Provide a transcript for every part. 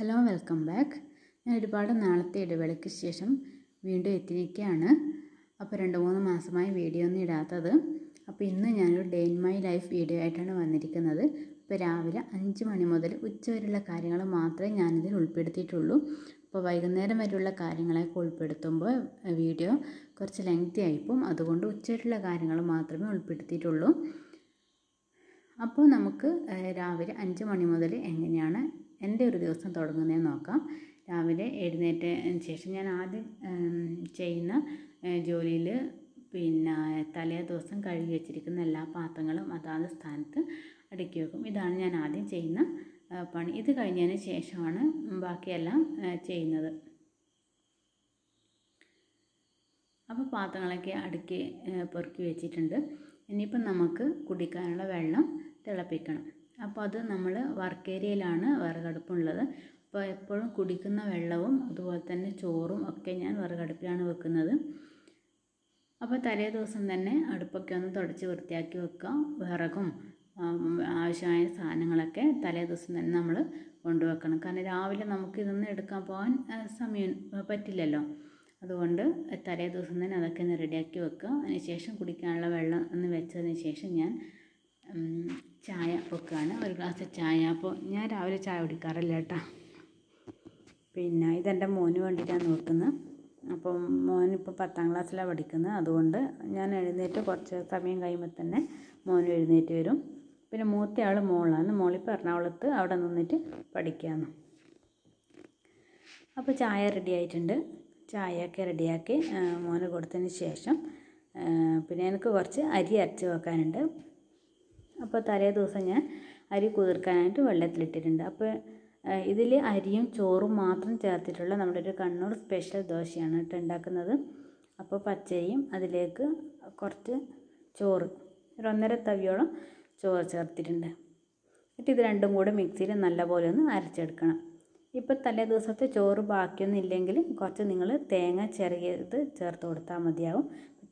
Hello welcome back. ഞാൻ ഒരുപാട് നാളത്തെ ഇടവേളയ്ക്ക് ശേഷം വീണ്ടും എത്തിയിരിക്കുകയാണ്. അപ്പോൾ രണ്ട് മൂന്ന് മാസമായി വീഡിയോ ഒന്നും ഇടാത്തത്. അപ്പോൾ ഇന്ന് ഞാനൊരു day in my life video ആയിട്ടാണ് വന്നിരിക്കുന്നത്. ഇപ്പോൾ രാവിലെ അഞ്ച് മണി മുതൽ ഉച്ച വരെയുള്ള കാര്യങ്ങൾ മാത്രമേ ഞാനിതിൽ ഉൾപ്പെടുത്തിയിട്ടുള്ളൂ. അപ്പോൾ വൈകുന്നേരം വരെയുള്ള കാര്യങ്ങളൊക്കെ ഉൾപ്പെടുത്തുമ്പോൾ വീഡിയോ കുറച്ച് ലെങ്തി ആയിപ്പോവും അതുകൊണ്ട് ഉച്ച വരെയുള്ള കാര്യങ്ങൾ മാത്രമേ ഉൾപ്പെടുത്തിയിട്ടുള്ളൂ. അപ്പോൾ നമുക്ക് രാവിലെ അഞ്ച് മണി മുതൽ എങ്ങനെയാണ് എന്റെ ഒരു ദിവസം തുടങ്ങുന്നതെന്ന് നോക്കാം. രാവിലെ എഴുന്നേറ്റ ശേഷം ഞാൻ ആദ്യം ചെയ്യുന്ന ജോലിയിൽ പിന്നെ തലേ ദിവസം കഴുകി വെച്ചിരിക്കുന്ന എല്ലാ പാത്രങ്ങളും അതാത് സ്ഥാനത്ത് അടുക്കി വെക്കും. ഇതാണ് ഞാൻ ആദ്യം ചെയ്യുന്ന പണി. ഇത് കഴിഞ്ഞതിന് ശേഷമാണ് ബാക്കിയെല്ലാം ചെയ്യുന്നത്. അപ്പോൾ പാത്രങ്ങളൊക്കെ അടുക്കി പെറുക്കി വെച്ചിട്ടുണ്ട്. ഇനിയിപ്പം നമുക്ക് കുടിക്കാനുള്ള വെള്ളം തിളപ്പിക്കണം. അപ്പോൾ അത് നമ്മൾ വർക്ക് ഏരിയയിലാണ് വിറകടുപ്പുള്ളത്. അപ്പോൾ എപ്പോഴും കുടിക്കുന്ന വെള്ളവും അതുപോലെ തന്നെ ചോറും ഒക്കെ ഞാൻ വിറകടുപ്പിലാണ് വെക്കുന്നത്. അപ്പോൾ തലേ ദിവസം തന്നെ അടുപ്പൊക്കെ ഒന്ന് തുടച്ച് വൃത്തിയാക്കി വെക്കുക. വിറകും ആവശ്യമായ സാധനങ്ങളൊക്കെ തലേ ദിവസം തന്നെ നമ്മൾ കൊണ്ടുവെക്കണം കാരണം രാവിലെ നമുക്ക് ഇതൊന്നും എടുക്കാൻ പോകാൻ സമയം പറ്റില്ലല്ലോ. അതുകൊണ്ട് തലേ ദിവസം തന്നെ അതൊക്കെ ഒന്ന് റെഡിയാക്കി വെക്കുക. അതിനുശേഷം കുടിക്കാനുള്ള വെള്ളം ഒന്ന് വെച്ചതിന് ശേഷം ഞാൻ ചായ പൊക്കാണ് ഒരു ഗ്ലാസ് ചായ. അപ്പോൾ ഞാൻ രാവിലെ ചായ കുടിക്കാറില്ല കേട്ടോ. പിന്നെ ഇതെന്റെ മോന് വേണ്ടിയിട്ടാണ് നോക്കുന്നത്. അപ്പം മോനിപ്പോൾ പത്താം ക്ലാസ്സിലാണ് പഠിക്കുന്നത്. അതുകൊണ്ട് ഞാൻ എഴുന്നേറ്റ് കുറച്ച് സമയം കഴിയുമ്പോൾ തന്നെ മോൻ എഴുന്നേറ്റ് വരും. പിന്നെ മൂത്തയാൾ മോളാണ്. മോളിപ്പോൾ എറണാകുളത്ത് അവിടെ നിന്നിട്ട് പഠിക്കുകയാണ്. അപ്പോൾ ചായ റെഡി ആയിട്ടുണ്ട്. ചായയൊക്കെ റെഡിയാക്കി മോന് കൊടുത്തതിന് ശേഷം പിന്നെ എനിക്ക് കുറച്ച് അരി അരച്ച് വെക്കാനുണ്ട്. അപ്പോൾ തലേ ദിവസം ഞാൻ അരി കുതിർക്കാനായിട്ട് വെള്ളത്തിലിട്ടിട്ടുണ്ട്. അപ്പോൾ ഇതിൽ അരിയും ചോറും മാത്രം ചേർത്തിട്ടുള്ള നമ്മുടെ ഒരു കണ്ണൂർ സ്പെഷ്യൽ ദോശയാണ് കേട്ടോ ഉണ്ടാക്കുന്നത്. അപ്പോൾ പച്ചരിയും അതിലേക്ക് കുറച്ച് ചോറ് ഒരു ഒന്നര തവിയോളം ചോറ് ചേർത്തിട്ടുണ്ട്. എന്നിട്ട് ഇത് രണ്ടും കൂടെ മിക്സിയിൽ നല്ലപോലെ ഒന്ന് അരച്ചെടുക്കണം. ഇപ്പോൾ തലേ ദിവസത്തെ ചോറ് ബാക്കിയൊന്നും ഇല്ലെങ്കിൽ കുറച്ച് നിങ്ങൾ തേങ്ങ ചെറിയത് ചേർത്ത് കൊടുത്താൽ മതിയാവും.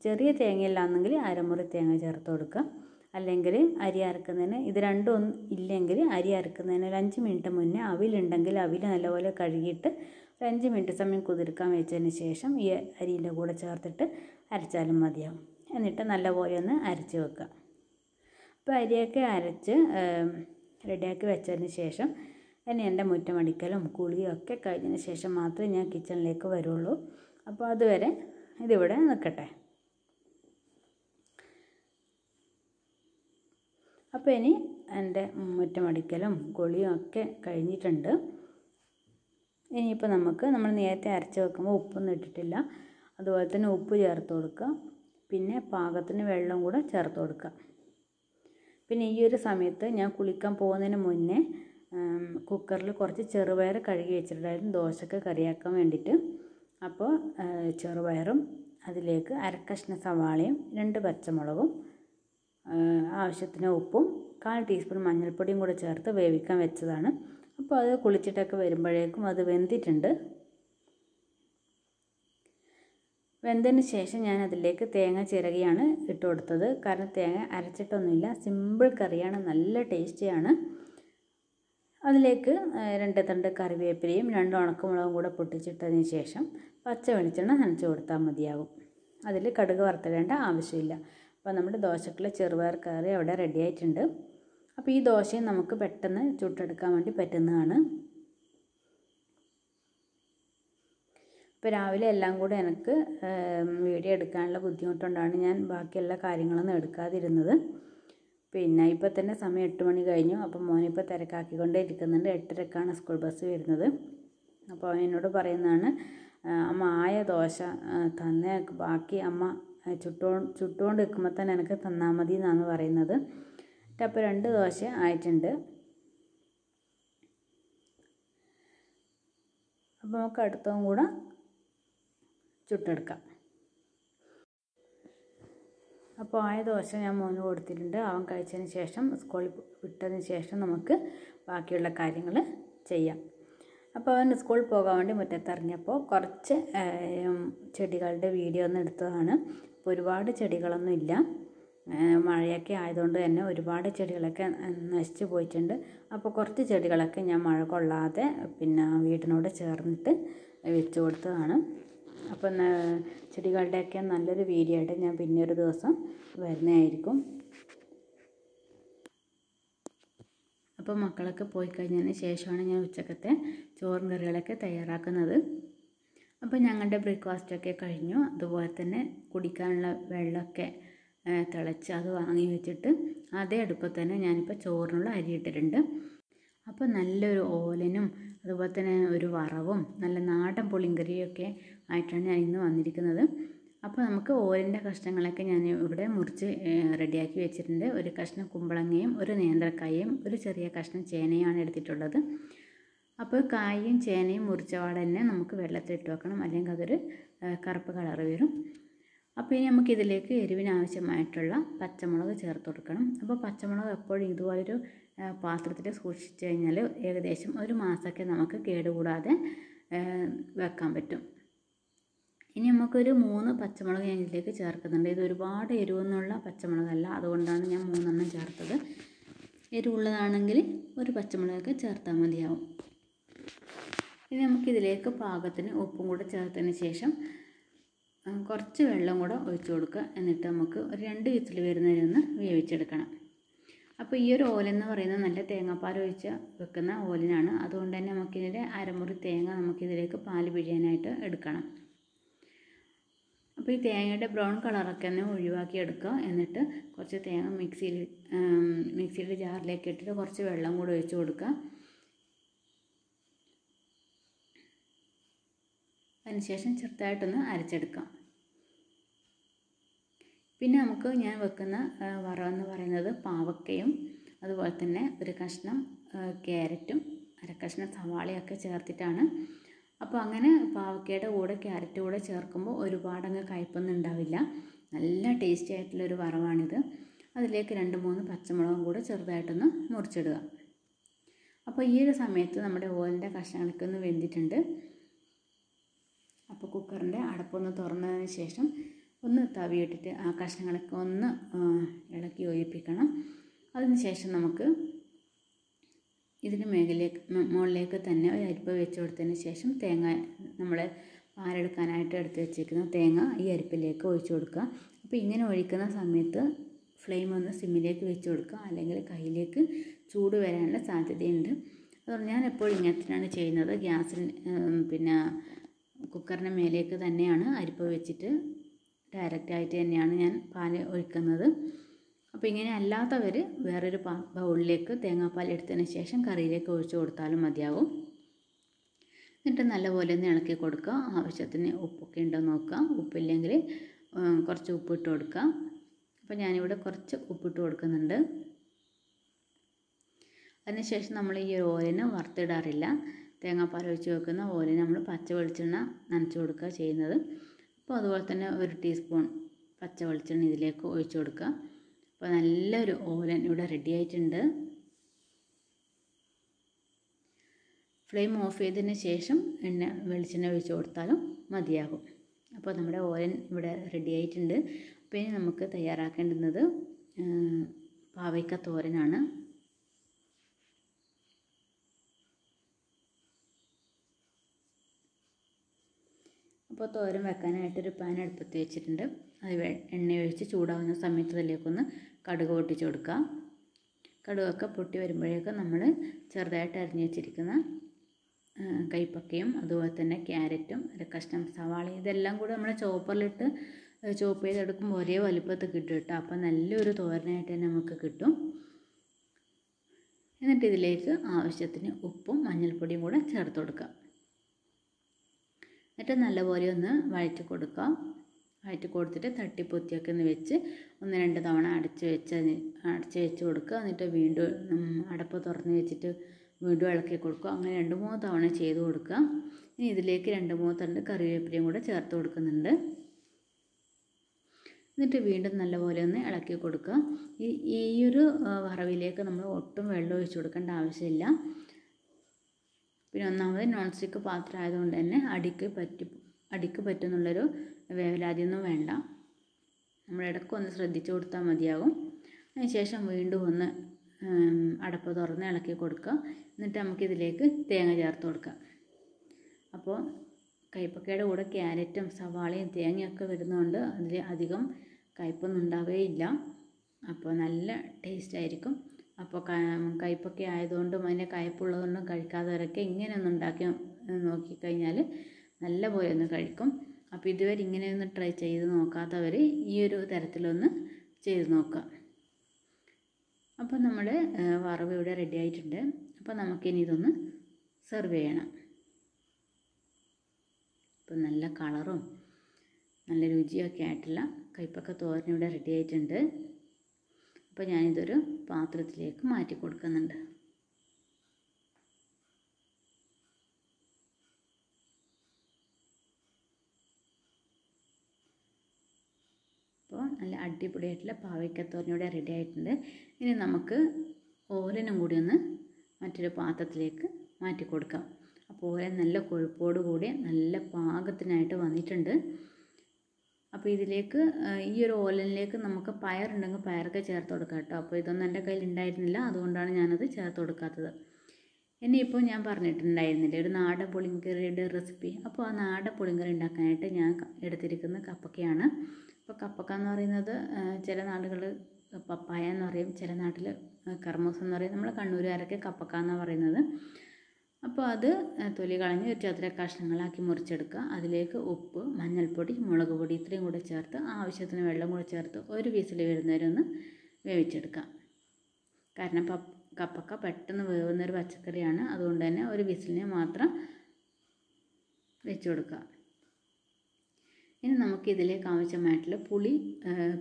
ചെറിയ തേങ്ങയില്ലാന്നെങ്കിൽ അരമുറി തേങ്ങ ചേർത്ത് കൊടുക്കുക. അല്ലെങ്കിൽ അരി അരക്കുന്നതിന്. ഇത് രണ്ടും ഇല്ലെങ്കിൽ അരി അരക്കുന്നതിന് ഒരു അഞ്ച് മിനിറ്റ് മുന്നേ അവിലുണ്ടെങ്കിൽ അവിൽ നല്ലപോലെ കഴുകിയിട്ട് ഒരു അഞ്ച് മിനിറ്റ് സമയം കുതിർക്കാൻ വെച്ചതിന് ശേഷം ഈ അരിന്റെ കൂടെ ചേർത്തിട്ട് അരച്ചാലും മതിയാവും. എന്നിട്ട് നല്ലപോലെ ഒന്ന് അരച്ച് വെക്കുക. അപ്പോൾ അരിയൊക്കെ അരച്ച് റെഡിയാക്കി വെച്ചതിന് ശേഷം ഇനി എന്റെ മുറ്റമടിക്കലും കുളിയും ഒക്കെ കഴിഞ്ഞതിന് ശേഷം മാത്രമേ ഞാൻ കിച്ചണിലേക്ക് വരുള്ളൂ. അപ്പോൾ അതുവരെ ഇതിവിടെ നിൽക്കട്ടെ. അപ്പോൾ ഇനി എന്റെ മുറ്റമടിക്കലും കുളിയും ഒക്കെ കഴിഞ്ഞിട്ടുണ്ട്. ഇനിയിപ്പോൾ നമുക്ക് നമ്മൾ നേരത്തെ അരച്ച് വെക്കുമ്പോൾ ഉപ്പൊന്നും ഇട്ടിട്ടില്ല. അതുപോലെ തന്നെ ഉപ്പ് ചേർത്ത് കൊടുക്കുക. പിന്നെ പാകത്തിന് വെള്ളം കൂടെ ചേർത്ത് കൊടുക്കുക. പിന്നെ ഈ ഒരു സമയത്ത് ഞാൻ കുളിക്കാൻ പോകുന്നതിന് മുന്നേ കുക്കറിൽ കുറച്ച് ചെറുപയർ കഴുകി വെച്ചിട്ടുണ്ടായിരുന്നു. ദോശക്ക് കറിയാക്കാൻ വേണ്ടിയിട്ട്. അപ്പോൾ ചെറുപയറും അതിലേക്ക് അരക്കഷ്ണ സവാളയും രണ്ട് പച്ചമുളകും ആവശ്യത്തിന് ഉപ്പും കാൽ ടീസ്പൂൺ മഞ്ഞൾപ്പൊടിയും കൂടെ ചേർത്ത് വേവിക്കാൻ വെച്ചതാണ്. അപ്പോൾ അത് കുളിച്ചിട്ടൊക്കെ വരുമ്പോഴേക്കും അത് വെന്തിട്ടുണ്ട്. വെന്തതിന് ശേഷം ഞാൻ അതിലേക്ക് തേങ്ങ ചിരകിയാണ് ഇട്ട് കൊടുത്തത്. കാരണം തേങ്ങ അരച്ചിട്ടൊന്നുമില്ല. സിമ്പിൾ കറിയാണ്. നല്ല ടേസ്റ്റിയാണ്. അതിലേക്ക് രണ്ട് തണ്ട് കറിവേപ്പിലയും രണ്ട് ഉണക്കമുളകും കൂടെ പൊട്ടിച്ചിട്ടതിന് ശേഷം പച്ച വെളിച്ചെണ്ണ നനച്ച് കൊടുത്താൽ മതിയാകും. അതിൽ കടുക് വറുത്തിടേണ്ട ആവശ്യമില്ല. അപ്പോൾ നമ്മുടെ ദോശക്കുള്ള ചെറുപയർ കറി അവിടെ റെഡി ആയിട്ടുണ്ട്. അപ്പോൾ ഈ ദോശയും നമുക്ക് പെട്ടെന്ന് ചുട്ടെടുക്കാൻ വേണ്ടി പറ്റുന്നതാണ്. ഇപ്പോൾ രാവിലെ എല്ലാം കൂടെ എനിക്ക് വീഡിയോ എടുക്കാനുള്ള ബുദ്ധിമുട്ടുകൊണ്ടാണ് ഞാൻ ബാക്കി എല്ലാ കാര്യങ്ങളൊന്നും എടുക്കാതിരുന്നത്. പിന്നെ ഇപ്പോൾ തന്നെ സമയം എട്ട് മണി കഴിഞ്ഞു. അപ്പോൾ മോനിപ്പോൾ തിരക്കാക്കിക്കൊണ്ടേ ഇരിക്കുന്നുണ്ട്. എട്ടരക്കാണ് സ്കൂൾ ബസ് വരുന്നത്. അപ്പോൾ അവൻ എന്നോട് പറയുന്നതാണ് അമ്മ ആയ ദോശ തന്നെ ബാക്കി അമ്മ ചുട്ടോ ചുട്ടുകൊണ്ട് നിൽക്കുമ്പോൾ തന്നെ എനിക്ക് തന്നാൽ മതി എന്നാണ് പറയുന്നത്. അപ്പോൾ രണ്ട് ദോശ ആയിട്ടുണ്ട്. അപ്പോൾ നമുക്ക് അടുത്തതും കൂടെ ചുട്ടെടുക്കാം. അപ്പോൾ ആയ ദോശ ഞാൻ മോന് കൊടുത്തിട്ടുണ്ട്. അവൻ കഴിച്ചതിന് ശേഷം സ്കൂളിൽ വിട്ടതിന് ശേഷം നമുക്ക് ബാക്കിയുള്ള കാര്യങ്ങൾ ചെയ്യാം. അപ്പോൾ അവൻ സ്കൂളിൽ പോകാൻ വേണ്ടി മുറ്റത്തിറങ്ങിയപ്പോൾ കുറച്ച് ചെടികളുടെ വീഡിയോ ഒന്ന് എടുത്തതാണ്. അപ്പോൾ ഒരുപാട് ചെടികളൊന്നും ഇല്ല. മഴയൊക്കെ ആയതുകൊണ്ട് തന്നെ ഒരുപാട് ചെടികളൊക്കെ നശിച്ചു പോയിട്ടുണ്ട്. അപ്പോൾ കുറച്ച് ചെടികളൊക്കെ ഞാൻ മഴ കൊള്ളാതെ പിന്നെ വീടിനോട് ചേർന്നിട്ട് വെച്ച് കൊടുത്തതാണ്. അപ്പം ചെടികളുടെയൊക്കെ നല്ലൊരു വീഡിയോ ആയിട്ട് ഞാൻ പിന്നെ ഒരു ദിവസം വരുന്നതായിരിക്കും. അപ്പോൾ മക്കളൊക്കെ പോയി കഴിഞ്ഞതിന് ശേഷമാണ് ഞാൻ ഉച്ചക്കത്തെ ചോറും കറികളൊക്കെ തയ്യാറാക്കുന്നത്. അപ്പോൾ ഞങ്ങളുടെ ബ്രേക്ക്ഫാസ്റ്റൊക്കെ കഴിഞ്ഞു. അതുപോലെ തന്നെ കുടിക്കാനുള്ള വെള്ളമൊക്കെ തിളച്ച് അത് വാങ്ങി വെച്ചിട്ട് അതേ അടുപ്പത്ത് തന്നെ ഞാനിപ്പോൾ ചോറിനുള്ള അരി ഇട്ടിട്ടുണ്ട്. അപ്പോൾ നല്ലൊരു ഓലനും അതുപോലെ തന്നെ ഒരു വറവും നല്ല നാടൻ പുളിങ്കറിയൊക്കെ ആയിട്ടാണ് ഞാൻ ഇന്ന് വന്നിരിക്കുന്നത്. അപ്പോൾ നമുക്ക് ഓലിന്റെ കഷ്ണങ്ങളൊക്കെ ഞാൻ ഇവിടെ മുറിച്ച് റെഡിയാക്കി വെച്ചിട്ടുണ്ട്. ഒരു കഷ്ണം കുമ്പളങ്ങയും ഒരു നേന്ത്രക്കായയും ഒരു ചെറിയ കഷ്ണം ചേനയുമാണ് എടുത്തിട്ടുള്ളത്. അപ്പോൾ കായും ചേനയും മുറിച്ച പാടെ തന്നെ നമുക്ക് വെള്ളത്തിലിട്ട് വെക്കണം. അല്ലെങ്കിൽ അതൊരു കറുപ്പ് കളർ വരും. അപ്പോൾ ഇനി നമുക്ക് ഇതിലേക്ക് എരിവിന് ആവശ്യമായിട്ടുള്ള പച്ചമുളക് ചേർത്ത് കൊടുക്കണം. അപ്പോൾ പച്ചമുളക് എപ്പോഴും ഇതുപോലൊരു പാത്രത്തിൽ സൂക്ഷിച്ചു കഴിഞ്ഞാൽ ഏകദേശം ഒരു മാസമൊക്കെ നമുക്ക് കേടുകൂടാതെ വെക്കാൻ പറ്റും. ഇനി നമുക്കൊരു മൂന്ന് പച്ചമുളക് ഞാൻ ഇതിലേക്ക് ചേർക്കുന്നുണ്ട്. ഇത് ഒരുപാട് എരിവെന്നുള്ള പച്ചമുളകല്ല. അതുകൊണ്ടാണ് ഞാൻ മൂന്നെണ്ണം ചേർത്തത്. എരിവുള്ളതാണെങ്കിൽ ഒരു പച്ചമുളകൊക്കെ ചേർത്താൽ മതിയാവും. ഇനി നമുക്കിതിലേക്ക് പാകത്തിന് ഉപ്പും കൂടെ ചേർത്തതിന് ശേഷം കുറച്ച് വെള്ളം കൂടെ ഒഴിച്ചു കൊടുക്കുക. എന്നിട്ട് നമുക്ക് ഒരു രണ്ട് വിസിൽ വരുന്നതിന് ഒന്ന് വേവിച്ചെടുക്കണം. അപ്പോൾ ഈ ഒരു ഓലെന്ന് പറയുന്നത് നല്ല തേങ്ങാപ്പാൽ ഒഴിച്ച് വെക്കുന്ന ഓലിനാണ് അതുകൊണ്ട് തന്നെ നമുക്കിതിന്റെ അരമുറി തേങ്ങ നമുക്കിതിലേക്ക് പാൽ പിഴിയാനായിട്ട് എടുക്കണം. അപ്പോൾ ഈ തേങ്ങയുടെ ബ്രൗൺ കളറൊക്കെ ഒന്ന് ഒഴിവാക്കി എടുക്കുക. എന്നിട്ട് കുറച്ച് തേങ്ങ മിക്സിയിൽ മിക്സിയുടെ ജാറിലേക്ക് ഇട്ടിട്ട് കുറച്ച് വെള്ളം കൂടെ ഒഴിച്ച് കൊടുക്കുക. അതിനുശേഷം ചെറുതായിട്ടൊന്ന് അരച്ചെടുക്കാം. പിന്നെ നമുക്ക് ഞാൻ വെക്കുന്ന വറവെന്ന് പറയുന്നത് പാവക്കയും അതുപോലെ തന്നെ ഒരു കഷ്ണം ക്യാരറ്റും അര കഷ്ണം സവാളയൊക്കെ ചേർത്തിട്ടാണ്. അപ്പോൾ അങ്ങനെ പാവക്കയുടെ കൂടെ ക്യാരറ്റ് കൂടെ ചേർക്കുമ്പോൾ ഒരുപാടങ്ങ് കയ്പൊന്നും ഉണ്ടാവില്ല. നല്ല ടേസ്റ്റി ആയിട്ടുള്ളൊരു വറവാണിത്. അതിലേക്ക് രണ്ട് മൂന്ന് പച്ചമുളകും കൂടെ ചെറുതായിട്ടൊന്ന് മുറിച്ചിടുക. അപ്പോൾ ഈ ഒരു സമയത്ത് നമ്മുടെ ഓലിന്റെ കഷ്ണങ്ങളൊക്കെ ഒന്ന് വെന്തിട്ടുണ്ട്. അപ്പോൾ കുക്കറിന്റെ അടപ്പൊന്ന് തുറന്നതിന് ശേഷം ഒന്ന് തവിയിട്ടിട്ട് ആ കഷ്ണങ്ങളൊക്കെ ഒന്ന് ഇളക്കി ഒഴിപ്പിക്കണം. അതിന് ശേഷം നമുക്ക് ഇതിന് മേഖലേക്ക് മുകളിലേക്ക് തന്നെ ഒരു അരിപ്പ് വെച്ച് കൊടുത്തതിന് ശേഷം തേങ്ങ നമ്മൾ പാലെടുക്കാനായിട്ട് എടുത്ത് വെച്ചിരിക്കുന്ന തേങ്ങ ഈ അരിപ്പിലേക്ക് ഒഴിച്ചു കൊടുക്കുക. അപ്പോൾ ഇങ്ങനെ ഒഴിക്കുന്ന സമയത്ത് ഫ്ലെയിം ഒന്ന് സിമ്മിലേക്ക് വെച്ച് കൊടുക്കുക. അല്ലെങ്കിൽ കയ്യിലേക്ക് ചൂട് വരാനുള്ള സാധ്യതയുണ്ട്. അതുകൊണ്ട് ഞാൻ എപ്പോഴും ഇങ്ങനത്തിനാണ് ചെയ്യുന്നത്. ഗ്യാസിൽ പിന്നെ കുക്കറിന്റെ മേലേക്ക് തന്നെയാണ് അരിപ്പ് വെച്ചിട്ട് ഡയറക്റ്റ് ആയിട്ട് തന്നെയാണ് ഞാൻ പാൽ ഒഴിക്കുന്നത്. അപ്പോൾ ഇങ്ങനെ അല്ലാത്തവർ വേറൊരു ബൗളിലേക്ക് തേങ്ങാപ്പാൽ എടുത്തതിന് ശേഷം കറിയിലേക്ക് ഒഴിച്ചു കൊടുത്താലും മതിയാവും. എന്നിട്ട് നല്ലപോലെ ഒന്ന് ഇളക്കി കൊടുക്കുക. ആവശ്യത്തിന് ഉപ്പൊക്കെ ഉണ്ടോ നോക്കുക. ഉപ്പില്ലെങ്കിൽ കുറച്ച് ഉപ്പിട്ട് കൊടുക്കുക. അപ്പോൾ ഞാനിവിടെ കുറച്ച് ഉപ്പിട്ട് കൊടുക്കുന്നുണ്ട്. അതിനുശേഷം നമ്മൾ ഈ ഓലിന് വറുത്തിടാറില്ല. തേങ്ങാപ്പാൽ ഒഴിച്ച് വെക്കുന്ന പോലെ നമ്മൾ പച്ച വെളിച്ചെണ്ണ നനച്ച് കൊടുക്കുക ചെയ്യുന്നത്. അപ്പോൾ അതുപോലെ തന്നെ ഒരു ടീസ്പൂൺ പച്ച വെളിച്ചെണ്ണ ഇതിലേക്ക് ഒഴിച്ച് കൊടുക്കുക. അപ്പോൾ നല്ലൊരു ഓലൻ ഇവിടെ റെഡി ആയിട്ടുണ്ട്. ഫ്ലെയിം ഓഫ് ചെയ്തതിന് ശേഷം എണ്ണ വെളിച്ചെണ്ണ ഒഴിച്ച് കൊടുത്താലും മതിയാകും. അപ്പോൾ നമ്മുടെ ഓലൻ ഇവിടെ റെഡി ആയിട്ടുണ്ട്. അപ്പോൾ ഇനി നമുക്ക് തയ്യാറാക്കേണ്ടുന്നത് പാവയ്ക്ക തോരനാണ്. അപ്പോൾ തോരൻ വെക്കാനായിട്ടൊരു പാൻ അടുപ്പത്ത് വെച്ചിട്ടുണ്ട്. അത് എണ്ണ ഒഴിച്ച് ചൂടാവുന്ന സമയത്ത് അതിലേക്കൊന്ന് കടുക് പൊട്ടിച്ച് കൊടുക്കുക കടുകൊക്കെ പൊട്ടി വരുമ്പോഴേക്കും നമ്മൾ ചെറുതായിട്ട് അരിഞ്ഞു വെച്ചിരിക്കുന്ന കൈപ്പക്കയും അതുപോലെ തന്നെ ക്യാരറ്റും ഒരു കഷ്ണം സവാള ഇതെല്ലാം കൂടി നമ്മൾ ചോപ്പറിലിട്ട് ചോപ്പ് ചെയ്തെടുക്കുമ്പോൾ ഒരേ വലുപ്പത്തിൽ കിട്ടും കേട്ടോ. അപ്പോൾ നല്ലൊരു തോരനായിട്ട് തന്നെ നമുക്ക് കിട്ടും. എന്നിട്ട് ഇതിലേക്ക് ആവശ്യത്തിന് ഉപ്പും മഞ്ഞൾപ്പൊടിയും കൂടെ ചേർത്ത് കൊടുക്കുക എന്നിട്ട് നല്ലപോലെ ഒന്ന് വഴറ്റി കൊടുക്കുക. വഴറ്റി കൊടുത്തിട്ട് തട്ടിപ്പൊത്തിയൊക്കെ ഒന്ന് വെച്ച് ഒന്ന് രണ്ട് തവണ അടച്ച് വെച്ച് അടച്ച് വെച്ച് കൊടുക്കുക. എന്നിട്ട് വീണ്ടും അടപ്പ് തുറന്ന് വെച്ചിട്ട് വീണ്ടും ഇളക്കി കൊടുക്കുക. അങ്ങനെ രണ്ട് മൂന്ന് തവണ ചെയ്ത് കൊടുക്കുക. ഇനി ഇതിലേക്ക് രണ്ട് മൂന്ന് തണ്ട് കറിവേപ്പിലയും കൂടെ ചേർത്ത് കൊടുക്കുന്നുണ്ട്. എന്നിട്ട് വീണ്ടും നല്ലപോലെ ഒന്ന് ഇളക്കി കൊടുക്കുക. ഈ ഈ ഒരു വറവിലേക്ക് നമ്മൾ ഒട്ടും വെള്ളം ഒഴിച്ചു കൊടുക്കേണ്ട ആവശ്യമില്ല. പിന്നെ ഒന്നാമത് നോൺ സ്റ്റിക്ക് പാത്രം ആയതുകൊണ്ട് തന്നെ അടിക്ക് പറ്റി അടിക്ക് പറ്റുന്നുള്ളൊരു വേവലാതിയൊന്നും വേണ്ട. നമ്മൾ ഇടയ്ക്കൊന്ന് ശ്രദ്ധിച്ചു കൊടുത്താൽ മതിയാകും. അതിനുശേഷം വീണ്ടും ഒന്ന് അടപ്പ് തുറന്ന് ഇളക്കി കൊടുക്കുക. എന്നിട്ട് നമുക്കിതിലേക്ക് തേങ്ങ ചേർത്ത് കൊടുക്കുക. അപ്പോൾ കയ്പക്കയുടെ കൂടെ ക്യാരറ്റും സവാളയും തേങ്ങയൊക്കെ വരുന്നതുകൊണ്ട് അതിൽ അധികം കയ്പൊന്നും ഉണ്ടാവുകയില്ല. അപ്പോൾ നല്ല ടേസ്റ്റ് ആയിരിക്കും. അപ്പോൾ കയ്പൊക്കെ ആയതുകൊണ്ടും അതിന്റെ കയ്പുള്ളതുകൊണ്ടും കഴിക്കാത്തവരൊക്കെ ഇങ്ങനെ ഒന്ന് ഉണ്ടാക്കി നോക്കിക്കഴിഞ്ഞാൽ നല്ല പോലെ ഒന്ന് കഴിക്കും. അപ്പോൾ ഇതുവരെ ഇങ്ങനെ ഒന്ന് ട്രൈ ചെയ്ത് നോക്കാത്തവർ ഈ ഒരു തരത്തിലൊന്ന് ചെയ്ത് നോക്കുക. അപ്പോൾ നമ്മുടെ വറവ് ഇവിടെ റെഡി ആയിട്ടുണ്ട്. അപ്പോൾ നമുക്കിനി ഇതൊന്ന് സെർവ് ചെയ്യണം. ഇപ്പം നല്ല കളറും നല്ല രുചിയൊക്കെ ആയിട്ടുള്ള കയ്പക്ക തോരൻ ഇവിടെ റെഡി ആയിട്ടുണ്ട്. അപ്പോൾ ഞാനിതൊരു പാത്രത്തിലേക്ക് മാറ്റി കൊടുക്കുന്നുണ്ട്. അപ്പോൾ നല്ല അടിപൊളിയായിട്ടുള്ള പാവയ്ക്കത്തോരൻ ഇവിടെ റെഡി ആയിട്ടുണ്ട്. ഇനി നമുക്ക് ഓലനും കൂടി ഒന്ന് മറ്റൊരു പാത്രത്തിലേക്ക് മാറ്റി കൊടുക്കാം. അപ്പോൾ ഓലൻ നല്ല കൊഴുപ്പോട് കൂടി നല്ല പാകത്തിനായിട്ട് വന്നിട്ടുണ്ട്. അപ്പോൾ ഇതിലേക്ക് ഈ ഒരു ഓലനിലേക്ക് നമുക്ക് പയറുണ്ടെങ്കിൽ പയറൊക്കെ ചേർത്ത് കൊടുക്കാം കേട്ടോ. അപ്പോൾ ഇതൊന്നും എന്റെ കയ്യിൽ ഉണ്ടായിരുന്നില്ല. അതുകൊണ്ടാണ് ഞാനത് ചേർത്ത് കൊടുക്കാത്തത്. ഇനി ഇപ്പോൾ ഞാൻ പറഞ്ഞിട്ടുണ്ടായിരുന്നില്ല ഒരു നാടൻ പുളിങ്കറിയുടെ റെസിപ്പി. അപ്പോൾ ആ നാടൻ പുളിങ്കറി ഉണ്ടാക്കാനായിട്ട് ഞാൻ എടുത്തിരിക്കുന്ന കപ്പക്കയാണ്. അപ്പോൾ കപ്പക്ക എന്ന് പറയുന്നത് ചില നാടുകൾ പപ്പായ എന്ന് പറയും ചില നാട്ടിൽ കർമ്മൂസം എന്ന് പറയും. നമ്മൾ കണ്ണൂരുകാരൊക്കെ കപ്പക്ക എന്നാണ് പറയുന്നത്. അപ്പോൾ അത് തൊലി കളഞ്ഞ് ഒരു ചതുര കഷ്ണങ്ങളാക്കി മുറിച്ചെടുക്കുക. അതിലേക്ക് ഉപ്പ് മഞ്ഞൾപ്പൊടി മുളക് പൊടി ഇത്രയും കൂടെ ചേർത്ത് ആവശ്യത്തിന് വെള്ളം കൂടെ ചേർത്ത് ഒരു വിസിൽ വരുന്നവരെ ഒന്ന് വേവിച്ചെടുക്കാം കാരണം പ കപ്പക്ക പെട്ടെന്ന് വേവുന്ന ഒരു പച്ചക്കറിയാണ്. അതുകൊണ്ട് തന്നെ ഒരു വിസിലിനെ മാത്രം വെച്ച് കൊടുക്കുക. ഇനി നമുക്ക് ഇതിലേക്ക് ആവശ്യമായിട്ടുള്ള പുളി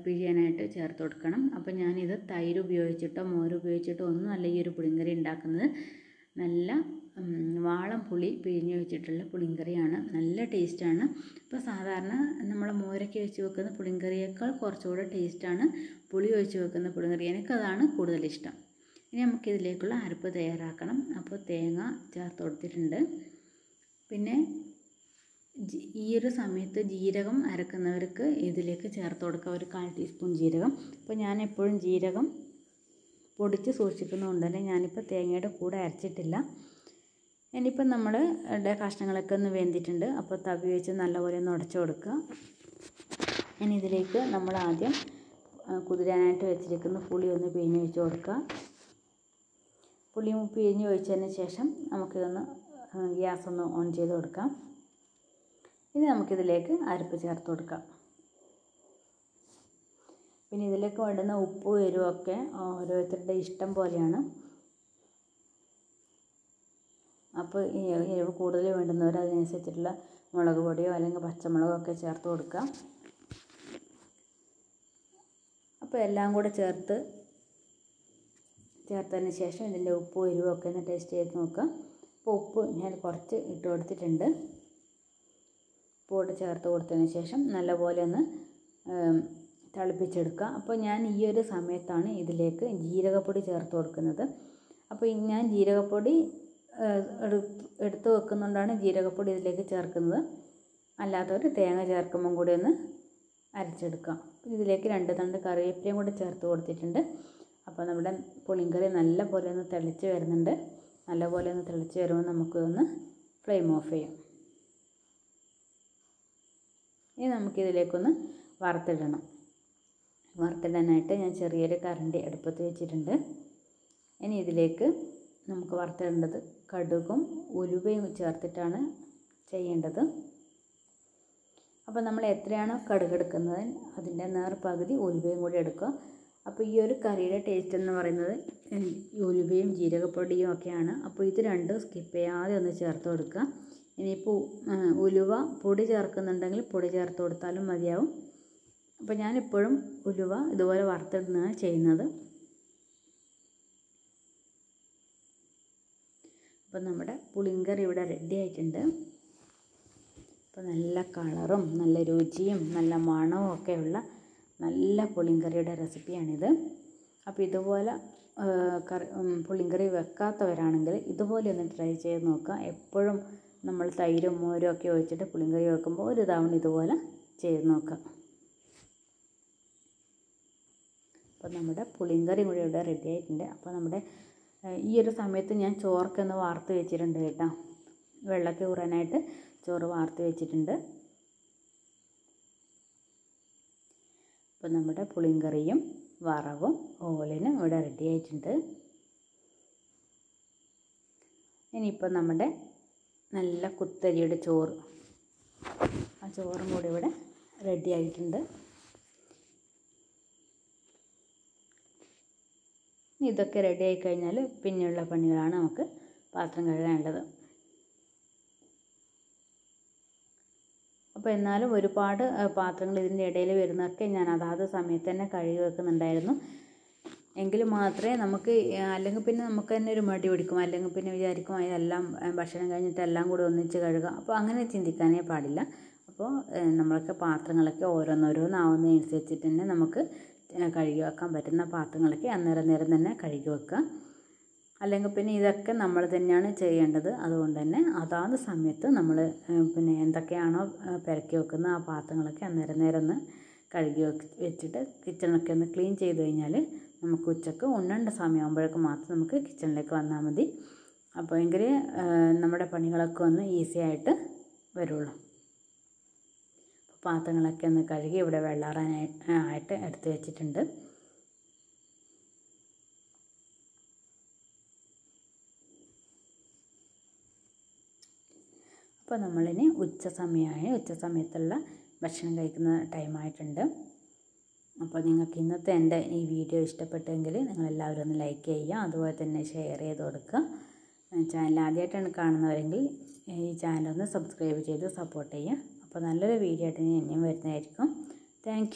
പിഴിയാനായിട്ട് ചേർത്ത് കൊടുക്കണം. അപ്പോൾ ഞാനിത് തൈര് ഉപയോഗിച്ചിട്ടോ മോര് ഉപയോഗിച്ചിട്ടോ ഒന്നും അല്ല ഈ ഒരു പുളിങ്കറി ഉണ്ടാക്കുന്നത്. നല്ല വാളം പുളി പിഴിഞ്ഞ് വെച്ചിട്ടുള്ള പുളിങ്കറിയാണ്. നല്ല ടേസ്റ്റാണ്. ഇപ്പോൾ സാധാരണ നമ്മൾ മോരൊക്കെ വെച്ച് വെക്കുന്ന പുളിങ്കറിയേക്കാൾ കുറച്ചുകൂടെ ടേസ്റ്റാണ് പുളി ഒഴിച്ച് വെക്കുന്ന പുളിങ്കറി. എനിക്കതാണ് കൂടുതൽ ഇഷ്ടം ഇനി നമുക്കിതിലേക്കുള്ള അരപ്പ് തയ്യാറാക്കണം. അപ്പോൾ തേങ്ങ ചേർത്ത് കൊടുത്തിട്ടുണ്ട് പിന്നെ ഈ ഒരു സമയത്ത് ജീരകം അരക്കുന്നവർക്ക് ഇതിലേക്ക് ചേർത്ത് കൊടുക്കുക ഒരു കാൽ ടീസ്പൂൺ ജീരകം. അപ്പോൾ ഞാൻ എപ്പോഴും ജീരകം പൊടിച്ച് സൂക്ഷിക്കുന്നതുകൊണ്ട് തന്നെ ഞാനിപ്പോൾ തേങ്ങയുടെ കൂടെ അരച്ചിട്ടില്ല. ഇനിയിപ്പം നമ്മൾ കഷ്ണങ്ങളൊക്കെ ഒന്ന് വെന്തിട്ടുണ്ട്. അപ്പോൾ തവി വെച്ച് നല്ലപോലെ ഒന്ന് ഉടച്ചു കൊടുക്കുക. ഇനി ഇതിലേക്ക് നമ്മൾ ആദ്യം കുതിരാനായിട്ട് വെച്ചിരിക്കുന്ന പുളി ഒന്ന് പിഴിഞ്ഞ് വെച്ച് കൊടുക്കുക. പുളി പിഴിഞ്ഞ് ഒഴിച്ചതിന് ശേഷം നമുക്കിതൊന്ന് ഗ്യാസ് ഒന്ന് ഓൺ ചെയ്ത് കൊടുക്കാം. ഇനി നമുക്കിതിലേക്ക് അരപ്പ് ചേർത്ത് കൊടുക്കാം. പിന്നെ ഇതിലേക്ക് വേണ്ടുന്ന ഉപ്പ് എരിവൊക്കെ ഓരോരുത്തരുടെ ഇഷ്ടം പോലെയാണ്. അപ്പോൾ എരിവ് കൂടുതൽ വേണ്ടുന്നവർ അതിനനുസരിച്ചിട്ടുള്ള മുളക് പൊടിയോ അല്ലെങ്കിൽ പച്ചമുളകോ ഒക്കെ ചേർത്ത് കൊടുക്കുക അപ്പോൾ എല്ലാം കൂടെ ചേർത്ത് ചേർത്തതിന് ശേഷം ഇതിന്റെ ഉപ്പും എരിവും ഒക്കെ ഒന്ന് ടേസ്റ്റ് ചെയ്ത് നോക്കുക അപ്പോൾ ഉപ്പ് ഞാൻ കുറച്ച് ഇട്ട് കൊടുത്തിട്ടുണ്ട്. ഉപ്പോട്ട് ചേർത്ത് കൊടുത്തതിന് ശേഷം നല്ലപോലെ ഒന്ന് തിളപ്പിച്ചെടുക്കുക അപ്പോൾ ഞാൻ ഈ ഒരു സമയത്താണ് ഇതിലേക്ക് ജീരകപ്പൊടി ചേർത്ത് കൊടുക്കുന്നത്. അപ്പോൾ ഞാൻ ജീരകപ്പൊടി എടുത്ത് വെക്കുന്നുകൊണ്ടാണ് ജീരകപ്പൊടി ഇതിലേക്ക് ചേർക്കുന്നത്. അല്ലാത്തവർ തേങ്ങ ചേർക്കുമ്പം കൂടി ഒന്ന് അരച്ചെടുക്കാം. ഇതിലേക്ക് രണ്ട് തണ്ട് കറിവേപ്പിലയും കൂടി ചേർത്ത് കൊടുത്തിട്ടുണ്ട്. അപ്പോൾ നമ്മുടെ പുളിങ്കറി നല്ല പോലെ ഒന്ന് തിളച്ച് വരുന്നുണ്ട്. നല്ല പോലെ ഒന്ന് തിളച്ച് വരുമ്പോൾ നമുക്ക് ഒന്ന് ഫ്ലെയിം ഓഫ് ചെയ്യാം. ഇനി നമുക്കിതിലേക്കൊന്ന് വറുത്തിടണം. വറുത്തിടാനായിട്ട് ഞാൻ ചെറിയൊരു കറണ്ടി അടുപ്പത്ത് വെച്ചിട്ടുണ്ട്. ഇനി ഇതിലേക്ക് നമുക്ക് വറുത്തിടേണ്ടത് കടുകും ഉലുവയും ചേർത്തിട്ടാണ് ചെയ്യേണ്ടത്. അപ്പോൾ നമ്മൾ എത്രയാണോ കടുക് എടുക്കുന്നത് അതിന്റെ നേർ പകുതി ഉലുവയും കൂടി എടുക്കുക. അപ്പോൾ ഈ ഒരു കറിയുടെ ടേസ്റ്റ് എന്ന് പറയുന്നത് ഉലുവയും ജീരകപ്പൊടിയും ഒക്കെയാണ്. അപ്പോൾ ഇത് രണ്ടും സ്കിപ്പ് ചെയ്യാതെ ഒന്ന് ചേർത്ത് കൊടുക്കുക. ഇനിയിപ്പോൾ ഉലുവ പൊടി ചേർക്കുന്നുണ്ടെങ്കിൽ പൊടി ചേർത്ത് കൊടുത്താലും മതിയാവും. അപ്പോൾ ഞാനിപ്പോഴും ഉലുവ ഇതുപോലെ വറുത്തിടുന്നതാണ് ചെയ്യുന്നത്. അപ്പോൾ നമ്മുടെ പുളിങ്കറി ഇവിടെ റെഡി ആയിട്ടുണ്ട്. അപ്പോൾ നല്ല കളറും നല്ല രുചിയും നല്ല മണവും ഒക്കെയുള്ള നല്ല പുളിങ്കറിയുടെ റെസിപ്പിയാണിത്. അപ്പോൾ ഇതുപോലെ കറി പുളിങ്കറി വെക്കാത്തവരാണെങ്കിൽ ഇതുപോലെ ഒന്ന് ട്രൈ ചെയ്ത് നോക്കുക. എപ്പോഴും നമ്മൾ തൈരും മോരും ഒക്കെ ഒഴിച്ചിട്ട് പുളിങ്കറി വെക്കുമ്പോൾ ഒരു തവണ ഇതുപോലെ ചെയ്ത് നോക്കുക. അപ്പോൾ നമ്മുടെ പുളിങ്കറി കൂടി ഇവിടെ റെഡി ആയിട്ടുണ്ട്. അപ്പോൾ നമ്മുടെ ഈ ഒരു സമയത്ത് ഞാൻ ചോറൊക്കെ വാർത്ത് വെച്ചിട്ടുണ്ട് കേട്ടോ. വെള്ളമൊക്കെ ഊറാനായിട്ട് ചോറ് വാർത്ത് വെച്ചിട്ടുണ്ട്. അപ്പോൾ നമ്മുടെ പുളിങ്കറിയും വറവും ഓലനും ഇവിടെ റെഡി ആയിട്ടുണ്ട്. ഇനിയിപ്പോൾ നമ്മുടെ നല്ല കുത്തരിയുടെ ചോറ്. ആ ചോറും കൂടി ഇവിടെ റെഡി ആയിട്ടുണ്ട്. ഇനി ഇതൊക്കെ റെഡി ആയിക്കഴിഞ്ഞാൽ പിന്നെയുള്ള പണികളാണ് നമുക്ക് പാത്രം കഴുകാനുള്ളത്. അപ്പോൾ എന്നാലും ഒരുപാട് പാത്രങ്ങൾ ഇതിന്റെ ഇടയിൽ വരുന്നതൊക്കെ ഞാൻ അതാത് സമയത്ത് തന്നെ കഴുകി വെക്കുന്നുണ്ടായിരുന്നു. എങ്കിൽ മാത്രമേ നമുക്ക് അല്ലെങ്കിൽ പിന്നെ നമുക്ക് തന്നെ ഒരു മടി പിടിക്കും. അല്ലെങ്കിൽ പിന്നെ വിചാരിക്കും അതെല്ലാം ഭക്ഷണം കഴിഞ്ഞിട്ട് എല്ലാം കൂടി ഒന്നിച്ച് കഴുകാം. അപ്പോൾ അങ്ങനെ ചിന്തിക്കാനേ പാടില്ല. അപ്പോൾ നമ്മളൊക്കെ പാത്രങ്ങളൊക്കെ ഓരോന്നോരോന്നാവുന്നതനുസരിച്ചിട്ട് തന്നെ നമുക്ക് കഴുകി വെക്കാൻ പറ്റുന്ന പാത്രങ്ങളൊക്കെ അന്നേരം നേരം തന്നെ കഴുകി വെക്കുക. അല്ലെങ്കിൽ പിന്നെ ഇതൊക്കെ നമ്മൾ തന്നെയാണ് ചെയ്യേണ്ടത്. അതുകൊണ്ട് തന്നെ അതാത് സമയത്ത് നമ്മൾ പിന്നെ എന്തൊക്കെയാണോ പെരക്കി വെക്കുന്ന ആ പാത്രങ്ങളൊക്കെ അന്നേരം നേരം ഒന്ന് കഴുകി വെച്ചിട്ട് കിച്ചണൊക്കെ ഒന്ന് ക്ലീൻ ചെയ്ത് കഴിഞ്ഞാൽ നമുക്ക് ഉച്ചയ്ക്ക് ഉണ്ണേണ്ട സമയമാകുമ്പോഴേക്ക് മാത്രം നമുക്ക് കിച്ചണിലേക്ക് വന്നാൽ മതി. അപ്പോൾ എങ്കിൽ നമ്മുടെ പണികളൊക്കെ ഒന്ന് ഈസി ആയിട്ട് വരുള്ളൂ. പാത്രങ്ങളൊക്കെ ഒന്ന് കഴുകി ഇവിടെ വെള്ളാറാനായി ആയിട്ട് എടുത്ത് വെച്ചിട്ടുണ്ട്. അപ്പോൾ നമ്മളിനി ഉച്ച സമയമായി ഉച്ച സമയത്തുള്ള ഭക്ഷണം കഴിക്കുന്ന ടൈമായിട്ടുണ്ട് അപ്പോൾ നിങ്ങൾക്ക് ഇന്നത്തെ എന്റെ ഈ വീഡിയോ ഇഷ്ടപ്പെട്ടെങ്കിൽ നിങ്ങളെല്ലാവരും ഒന്ന് ലൈക്ക് ചെയ്യുക അതുപോലെ തന്നെ ഷെയർ ചെയ്ത് കൊടുക്കുക. ചാനൽ ആദ്യമായിട്ടാണ് കാണുന്നവരെങ്കിൽ ഈ ചാനൽ ഒന്ന് സബ്സ്ക്രൈബ് ചെയ്ത് സപ്പോർട്ട് ചെയ്യുക. അപ്പോൾ നല്ലൊരു വീഡിയോ ആയിട്ട് ഇനിയും വരുന്നതായിരിക്കും. താങ്ക്